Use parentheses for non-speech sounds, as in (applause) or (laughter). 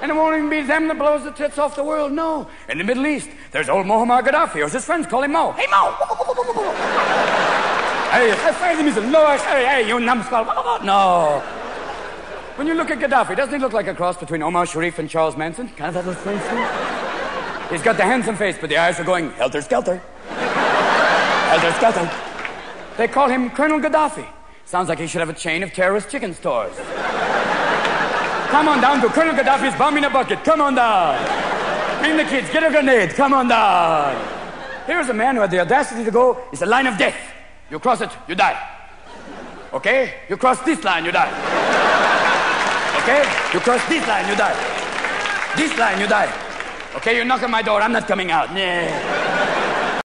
and it won't even be them that blows the tits off the world, no. In the Middle East, there's old Muammar Gaddafi, or his friends call him Mo. Hey, Mo! (laughs) hey, Faisal is a lower, hey, hey, you numbskull. No. When you look at Gaddafi, doesn't he look like a cross between Omar Sharif and Charles Manson? Kind of that little thing. He's got the handsome face, but the eyes are going helter skelter. helter skelter. They call him Colonel Gaddafi. Sounds like he should have a chain of terrorist chicken stores. Come on down to Colonel Gaddafi's bomb in a bucket. Come on down. Bring the kids. Get a grenade. Come on down. Here's a man who had the audacity to go, it's a line of death. You cross it, you die. Okay? You cross this line, you die. Okay? You cross this line, you die. This line, you die. Okay, you knock on my door, I'm not coming out. Nah.